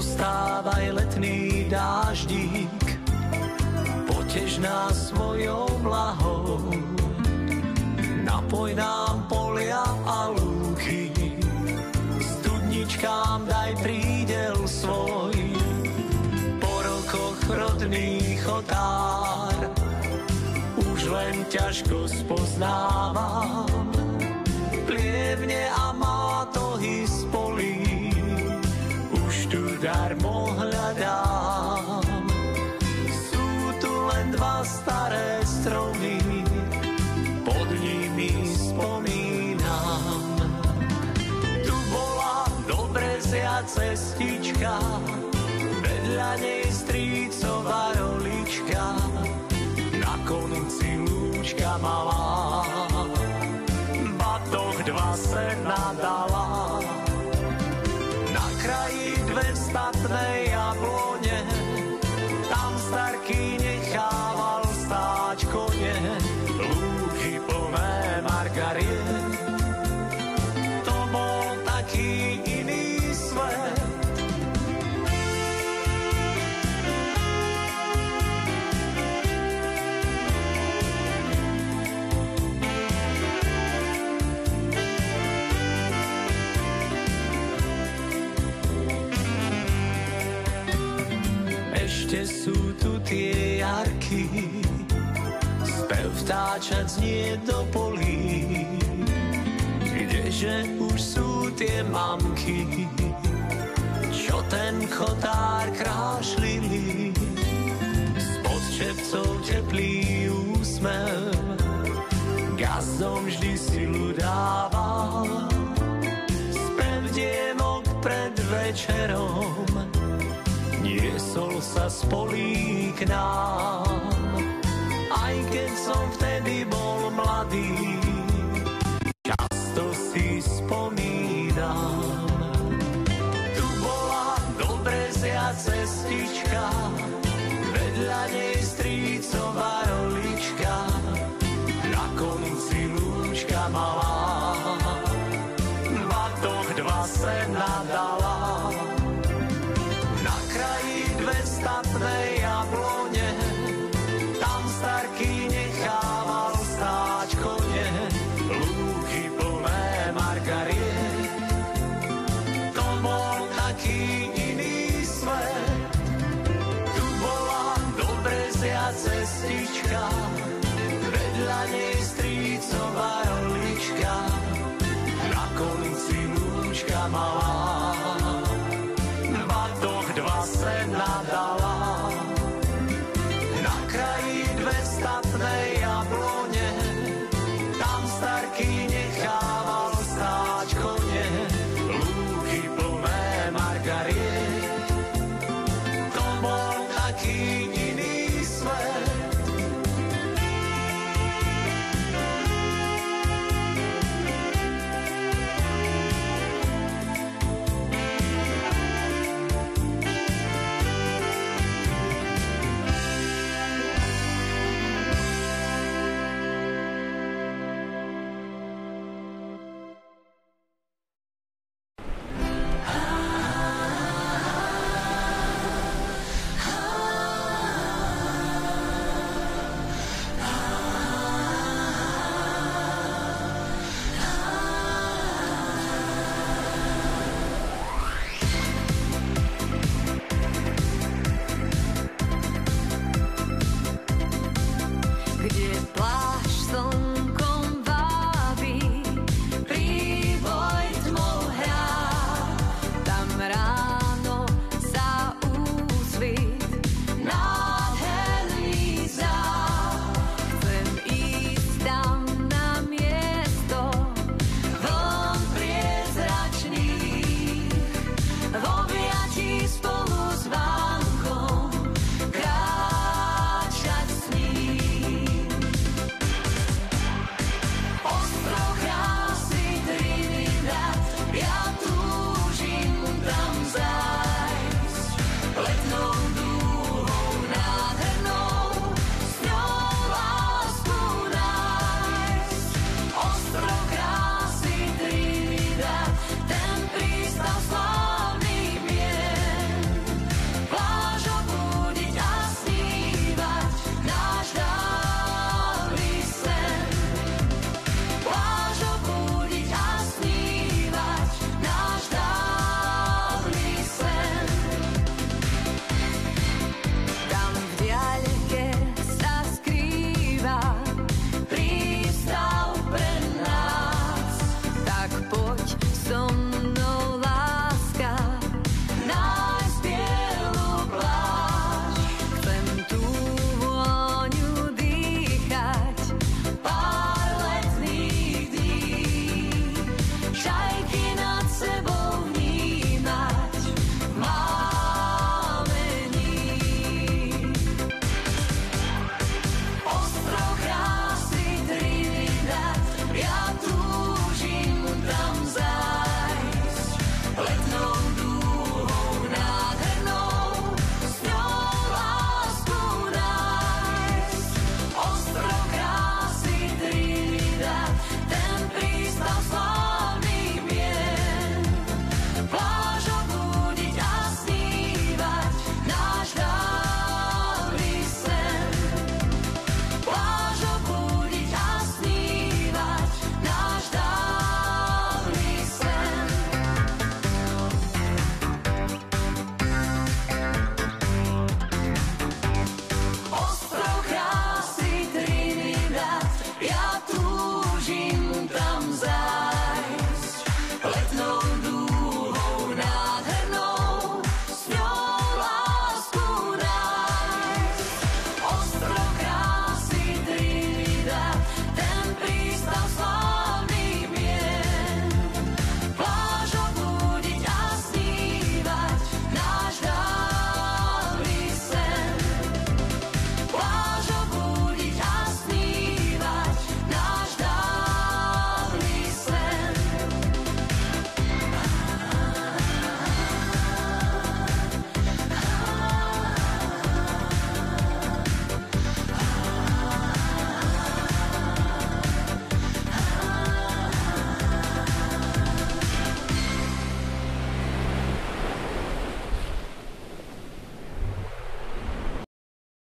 Zostávaj letný dáždík, potež nás svojou vlahou. Napoj nám polia a lúky, studničkám daj prídel svoj. Po rokoch rodných otár, už len ťažko spoznávam. Plievne a darmo hľadám. Sú tu len dva staré stromy, pod nimi spomínam. Tu bola dobrezia cestička, vedľa nej strícová night. Ešte sú tu tie jarky, spev vtáčať znie do polí, kdeže už sú tie mamky, čo ten chotár krášlili, spod čepcov teplý úsmev, gazdom vždy silu dáva, spev dievok pred večerom, niesol sa spolí k nám. Aj keď som vtedy bol mladý, často si spomínam. Tu bola dobrezia cestička, vedľa nej strícová rolička, na konci lúčka malá. Batoh dva se nadala, lúčka malá.